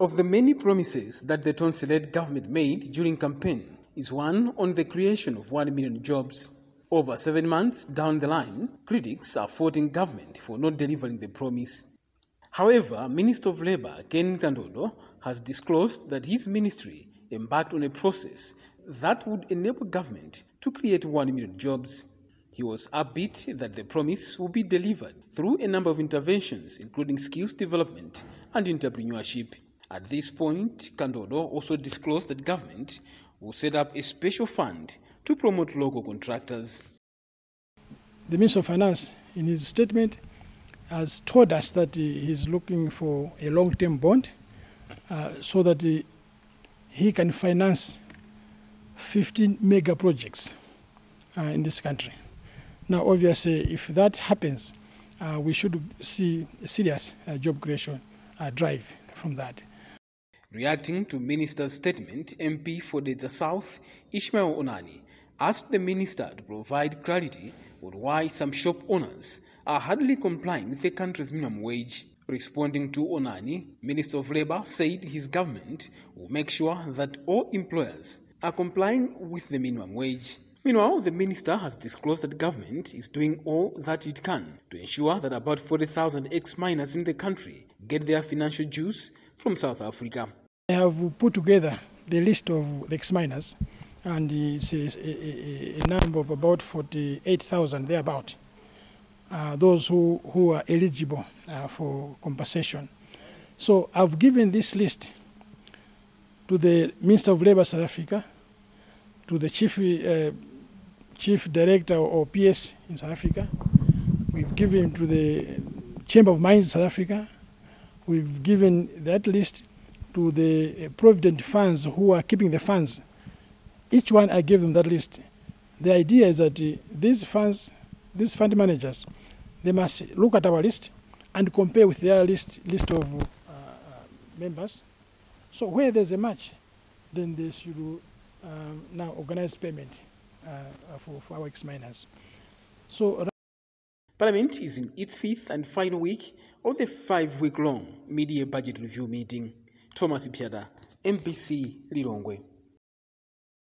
Of the many promises that the Tonse-led government made during campaign is one on the creation of 1 million jobs. Over seven months down the line, critics are faulting government for not delivering the promise. However, Minister of Labour Ken Kandodo has disclosed that his ministry embarked on a process that would enable government to create 1 million jobs. He was upbeat that the promise will be delivered through a number of interventions, including skills development and entrepreneurship. At this point, Kandodo also disclosed that government will set up a special fund to promote local contractors. The Minister of Finance, in his statement, has told us that he is looking for a long term bond uh, so that he, he can finance 15 mega projects uh, in this country. Now, obviously, if that happens, uh, we should see a serious uh, job creation uh, drive from that. Reacting to Minister's statement, MP for Dedza South, Ishmael Onani, asked the Minister to provide clarity on why some shop owners are hardly complying with the country's minimum wage. Responding to Onani, Minister of Labour said his government will make sure that all employers are complying with the minimum wage. Meanwhile, the minister has disclosed that government is doing all that it can to ensure that about 40,000 ex-miners in the country get their financial dues from South Africa. I have put together the list of the ex-miners and it's a, a, a, number of about 48,000 thereabout. Uh, those who, who are eligible uh, for compensation. So I've given this list to the Minister of Labour South Africa, to the Chief uh, chief director or PS in South Africa. We've given to the Chamber of Mines in South Africa. We've given that list to the provident funds who are keeping the funds. Each one, I gave them that list. The idea is that uh, these funds, these fund managers, they must look at our list and compare with their list list of uh, members. So where there's a match, then they should um, now organize payment uh, for, for our ex-miners. So Parliament is in its fifth and final week of the five-week-long mid-year budget review meeting. Thomas Ipyada, MPC Lilongwe.